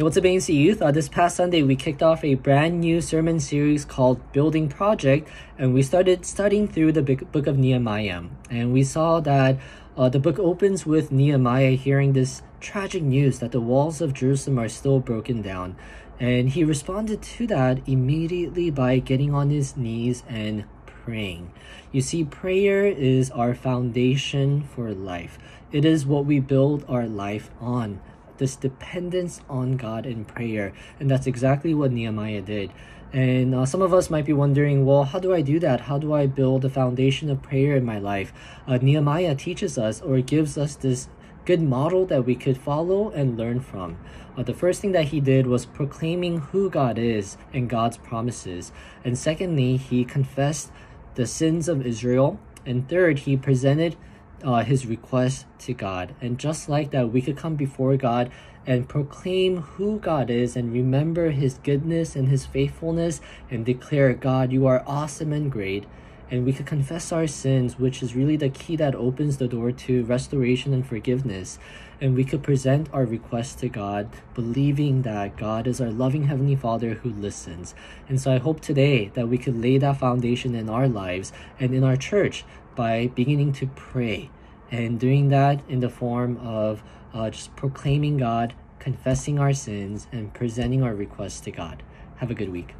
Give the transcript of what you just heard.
Hey, what's up, ANC Youth? Uh, this past Sunday, we kicked off a brand new sermon series called Building Project, and we started studying through the book of Nehemiah. And we saw that uh, the book opens with Nehemiah hearing this tragic news that the walls of Jerusalem are still broken down. And he responded to that immediately by getting on his knees and praying. You see, prayer is our foundation for life, it is what we build our life on this dependence on God in prayer. And that's exactly what Nehemiah did. And uh, some of us might be wondering, well, how do I do that? How do I build a foundation of prayer in my life? Uh, Nehemiah teaches us or gives us this good model that we could follow and learn from. Uh, the first thing that he did was proclaiming who God is and God's promises. And secondly, he confessed the sins of Israel. And third, he presented uh, his request to God. And just like that, we could come before God and proclaim who God is and remember his goodness and his faithfulness and declare, God, you are awesome and great. And we could confess our sins, which is really the key that opens the door to restoration and forgiveness. And we could present our request to God, believing that God is our loving Heavenly Father who listens. And so I hope today that we could lay that foundation in our lives and in our church by beginning to pray and doing that in the form of uh, just proclaiming God, confessing our sins, and presenting our requests to God. Have a good week.